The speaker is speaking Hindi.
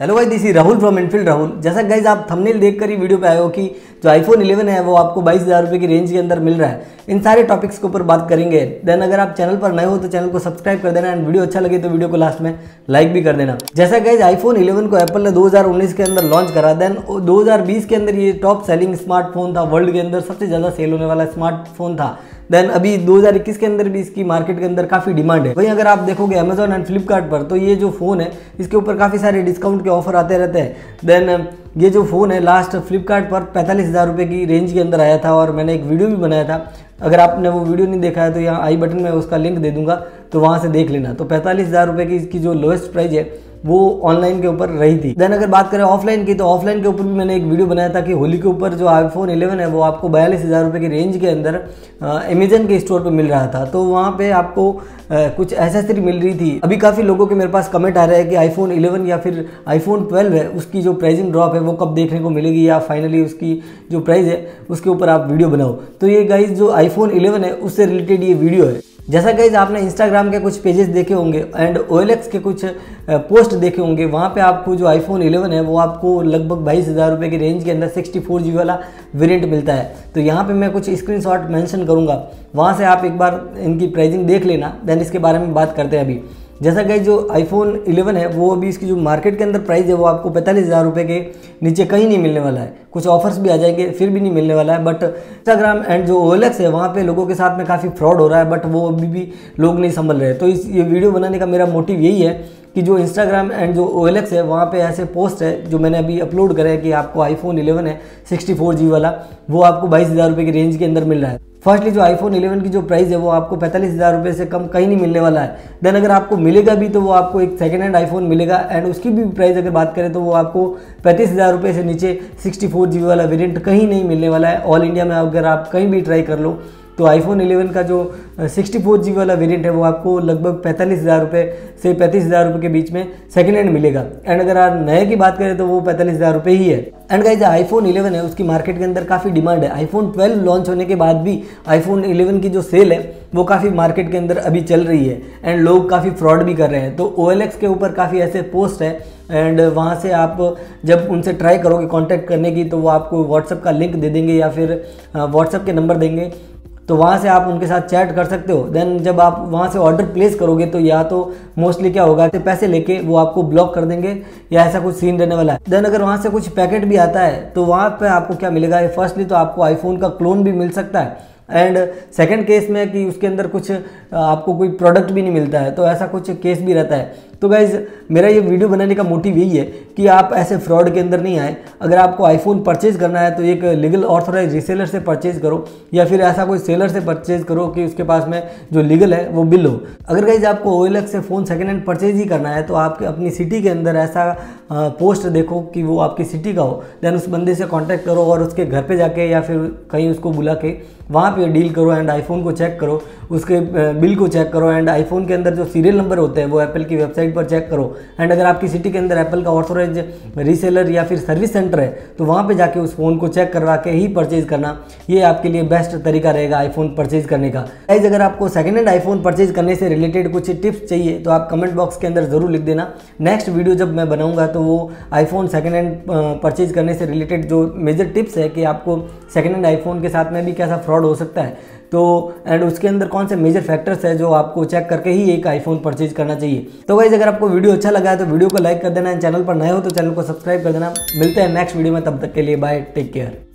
हेलो भाई this Rahul from infield Rahul जैसा गाइज़ आप थंबनेल देखकर ही वीडियो पे आए हो कि जो आईफोन 11 है, वो आपको बाईस हज़ार रुपये की रेंज के अंदर मिल रहा है। इन सारे टॉपिक्स के ऊपर बात करेंगे। देन अगर आप चैनल पर नए हो तो चैनल को सब्सक्राइब कर देना एंड वीडियो अच्छा लगे तो वीडियो को लास्ट में लाइक भी कर देना। जैसा गाइज़ आईफोन 11 को एप्पल ने 2019 के अंदर लॉन्च करा देन 2020 के अंदर ये टॉप सेलिंग स्मार्टफ़ोन था वर्ल्ड के अंदर, सबसे ज़्यादा सेल होने वाला स्मार्टफ़ोन था। देन अभी 2021 के अंदर भी इसकी मार्केट के अंदर काफ़ी डिमांड है। वहीं अगर आप देखोगे अमेजोन एंड फ्लिपकार्ट पर तो ये जो फ़ोन है, इसके ऊपर काफ़ी सारे डिस्काउंट के ऑफ़र आते रहते हैं। देन ये जो फ़ोन है लास्ट फ्लिपकार्ट पर पैंतालीस हज़ार रुपये की रेंज के अंदर आया था और मैंने एक वीडियो भी बनाया था। अगर आपने वो वीडियो नहीं देखा है तो यहाँ आई बटन में उसका लिंक दे दूँगा तो वहाँ से देख लेना। तो पैंतालीस हज़ार रुपये की इसकी जो लोएस्ट प्राइस है वो ऑनलाइन के ऊपर रही थी। देन अगर बात करें ऑफलाइन की तो ऑफलाइन के ऊपर भी मैंने एक वीडियो बनाया था कि होली के ऊपर जो आईफोन 11 है वो आपको बयालीस हज़ार रुपये की रेंज के अंदर अमेजन के स्टोर पे मिल रहा था। तो वहाँ पे आपको आ, कुछ एसेसरी मिल रही थी। अभी काफ़ी लोगों के मेरे पास कमेंट आ रहे हैं कि आईफोन 11 या फिर आईफोन 12 है उसकी जो प्राइसिंग ड्रॉप है वो कब देखने को मिलेगी या फाइनली उसकी जो प्राइस है उसके ऊपर आप वीडियो बनाओ। तो ये गाइज़ जो आईफोन 11 है उससे रिलेटेड ये वीडियो है। जैसा गाइज़ आपने इंस्टाग्राम के कुछ पेजेस देखे होंगे एंड ओ के कुछ पोस्ट देखे होंगे, वहाँ पे आपको जो आईफोन 11 है, वो आपको लगभग बाईस हज़ार रुपये की रेंज के अंदर सिक्सटी फोर जी वाला वेरिएंट मिलता है। तो यहाँ पे मैं कुछ स्क्रीनशॉट मेंशन करूँगा। वहाँ से आप एक बार इनकी प्राइजिंग देख लेना देन इसके बारे में बात करते हैं अभी। जैसा कि जो आईफोन 11 है, वो अभी इसकी जो मार्केट के अंदर प्राइस है, वो आपको पैंतालीस हज़ार रुपये के नीचे कहीं नहीं मिलने वाला है। कुछ ऑफर्स भी आ जाएँगे, फिर भी नहीं मिलने वाला है बट इंस्टाग्राम एंड जो ओ है, वहाँ पे लोगों के साथ में काफ़ी फ्रॉड हो रहा है बट वो अभी भी लोग नहीं संभल रहे। तो इस, ये वीडियो बनाने का मेरा मोटिव यही है कि जो इंस्टाग्राम एंड जो ओ है, वहाँ पे ऐसे पोस्ट है जो मैंने अभी अपलोड करा है कि आपको आईफोन 11 है 64 जी वाला, वो आपको बाईस हज़ार रुपये की रेंज के अंदर मिल रहा है। फर्स्टली जो आईफोन 11 की जो प्राइस है, वो आपको पैंतालीस हज़ार रुपये से कम कहीं नहीं मिलने वाला है। देन अगर आपको मिलेगा भी तो वो आपको एक सेकेंड हैंड आईफोन मिलेगा एंड उसकी भी प्राइस अगर बात करें तो वो आपको पैंतीस हज़ार रुपये से नीचे सिक्सटी फोर जी वाला वेरियंट कहीं नहीं मिलने वाला है। ऑल इंडिया में अगर आप कहीं भी ट्राई कर लो तो आईफोन 11 का जो सिक्सटी फोर जी वाला वेरिएंट है, वो आपको लगभग पैंतालीस हज़ार रुपये से पैंतीस हज़ार रुपये के बीच में सेकेंड हैंड मिलेगा। एंड अगर आप नए की बात करें तो वो पैंतालीस हज़ार रुपये ही है। एंड गाइज़ आईफोन 11 है, उसकी मार्केट के अंदर काफ़ी डिमांड है। आईफोन 12 लॉन्च होने के बाद भी आईफोन 11 की जो सेल है, वो काफ़ी मार्केट के अंदर अभी चल रही है। एंड लोग काफ़ी फ्रॉड भी कर रहे हैं। तो OLX के ऊपर काफ़ी ऐसे पोस्ट है। एंड वहाँ से आप जब उनसे ट्राई करोगे कांटेक्ट करने की तो वो आपको व्हाट्सअप का लिंक दे देंगे या फिर व्हाट्सअप के नंबर देंगे। तो वहाँ से आप उनके साथ चैट कर सकते हो। देन जब आप वहाँ से ऑर्डर प्लेस करोगे तो या तो मोस्टली क्या होगा कि पैसे लेके वो आपको ब्लॉक कर देंगे या ऐसा कुछ सीन रहने वाला है। देन अगर वहाँ से कुछ पैकेट भी आता है तो वहाँ पर आपको क्या मिलेगा फर्स्टली तो आपको आईफोन का क्लोन भी मिल सकता है। एंड सेकंड केस में कि उसके अंदर कुछ, आपको कोई प्रोडक्ट भी नहीं मिलता है तो ऐसा कुछ केस भी रहता है। तो गाइज़ मेरा ये वीडियो बनाने का मोटिव यही है कि आप ऐसे फ्रॉड के अंदर नहीं आए। अगर आपको आईफोन परचेज करना है तो एक लीगल ऑथोराइज रिसेलर से परचेज करो, या फिर ऐसा कोई सेलर से परचेज करो कि उसके पास में जो लीगल है, वो बिल हो। अगर गाइज़ आपको ओ से फ़ोन सेकेंड हैंड परचेज ही करना है तो आप अपनी सिटी के अंदर ऐसा पोस्ट देखो कि वो आपकी सिटी का हो। देन उस बंदे से कॉन्टैक्ट करो और उसके घर पर जाके या फिर कहीं उसको बुला के वहाँ पे डील करो एंड आईफोन को चेक करो। उसके बिल को चेक करो एंड आईफोन के अंदर जो सीरियल नंबर होते हैं, वो एप्पल की वेबसाइट पर चेक करो। एंड अगर आपकी सिटी के अंदर एप्पल का ऑथोराइज रीसेलर या फिर सर्विस सेंटर है तो वहाँ पर जाके उस फ़ोन को चेक करवा के ही परचेज करना। ये आपके लिए बेस्ट तरीका रहेगा आईफोन परचेज करने का। गाइज़ अगर आपको सेकेंड हैंड आईफोन परचेज करने से रिलेटेड कुछ टिप्स चाहिए तो आप कमेंट बॉक्स के अंदर ज़रूर लिख देना। नेक्स्ट वीडियो जब मैं बनाऊँगा तो वो आईफोन सेकेंड हैंड परचेज करने से रिलेटेड जो मेजर टिप्स है कि आपको सेकेंड हैंड आईफोन के साथ में भी कैसा फ्रॉड हो सकता है। तो एंड उसके अंदर कौन से मेजर फैक्टर्स है जो आपको चेक करके ही एक आईफोन परचेज करना चाहिए। तो वाइज अगर आपको वीडियो अच्छा लगा है तो वीडियो को लाइक कर देना चैनल पर नए हो तो चैनल को सब्सक्राइब कर देना। मिलते हैं नेक्स्ट वीडियो में, तब तक के लिए बाय टेक केयर